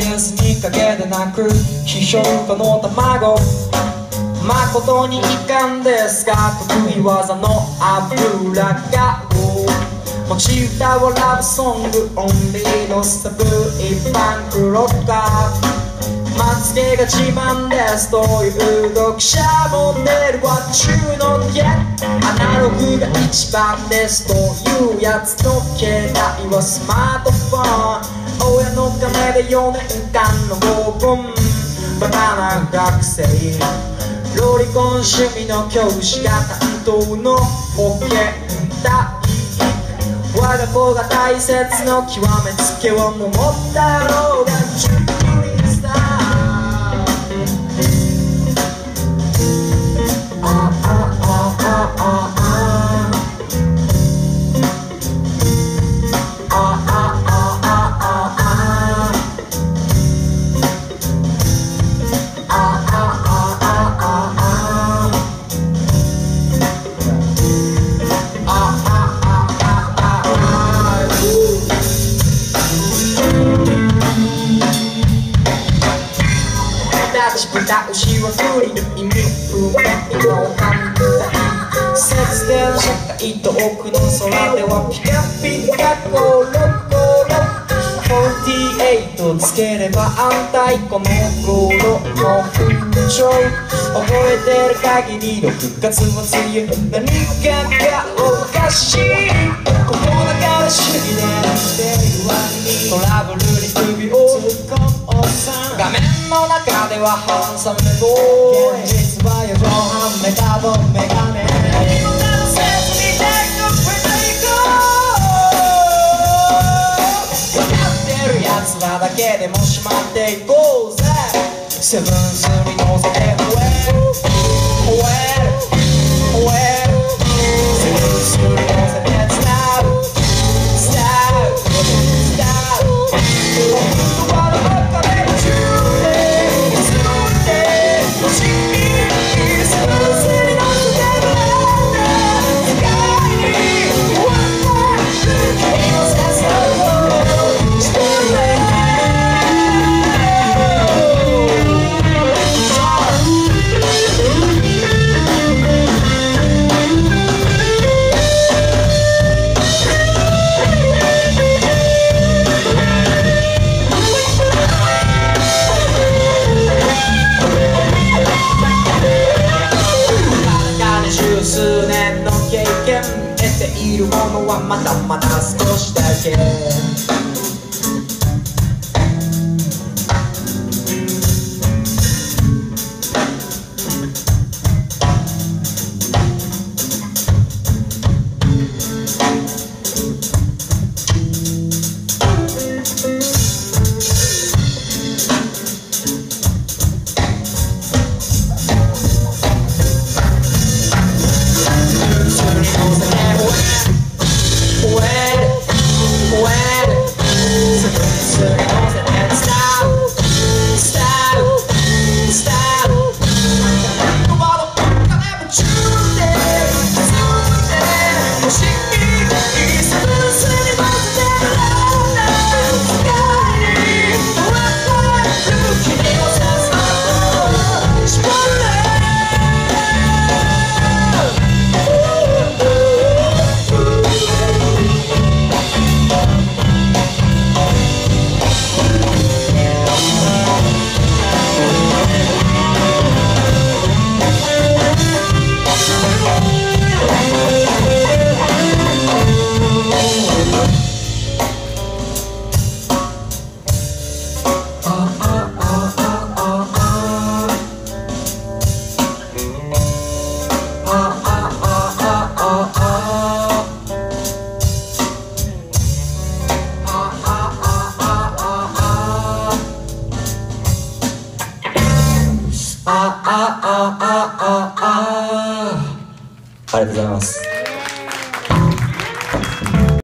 言えずに陰で泣く秘書との卵誠に遺憾ですが得意技の油が持ち歌はラブソングオンリーのスタブ一般クロッカーまつげが自慢です。という読者モデルは中の家アナログが一番ですというやつの携帯はスマートフォン。親のためで4年間の合コンバカな学生。ロリコン趣味の教師が担当の保険だ我が子が大切の極めつけを守ったろうが豚牛は不利意味不明の反対節電社会と奥の空ではピカピカコロコロ48つければ安泰この頃の風潮覚えてる限り6月は梅雨何かがおかしいここだから主義中ではハンサムボー実は四畳半メタボメガネ。何もなせずに大学へ行こう分かってる奴らだけでもしまっていこうぜセブンスに乗せて吠える吠える数年の経験。得ているものはまだまだ少しだけ。ああああああ。ありがとうございます。